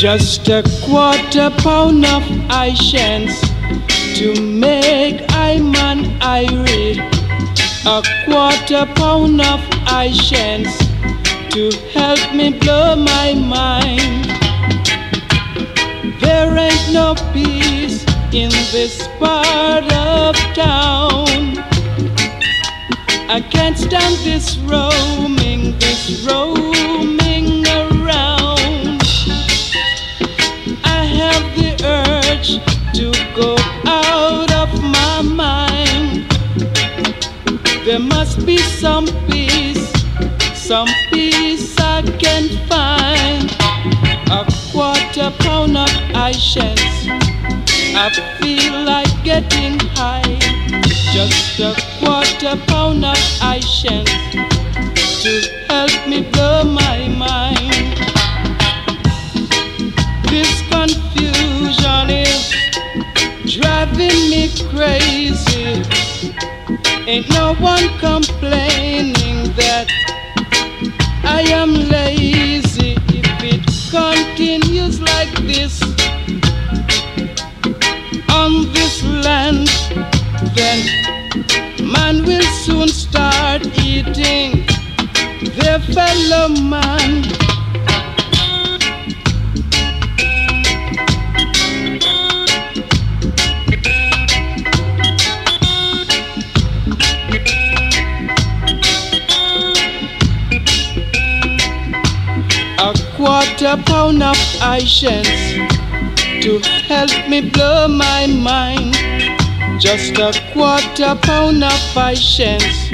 Just a quarter pound of I'cense to make I man irie. A quarter pound of I'cense to help me blow my mind. There ain't no peace in this part of town. I can't stand this roaming, this roaming to go out of my mind. There must be some peace, some peace I can find. A quarter pound of I'cense. I feel like getting high. Just a quarter pound of I'cense to help me driving me crazy. Ain't no one complaining that I am lazy. If it continues like this on this land, then man will soon start eating their fellow man. A quarter pound of I'cense to help me blow my mind. Just a quarter pound of I'cense.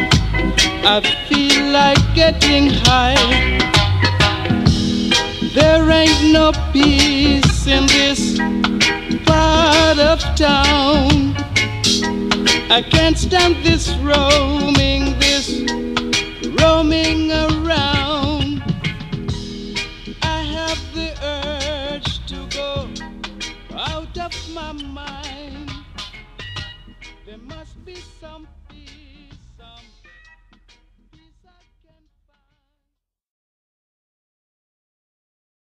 I feel like getting high. There ain't no peace in this part of town. I can't stand this roaming, this The urge to go out of my mind. There must be some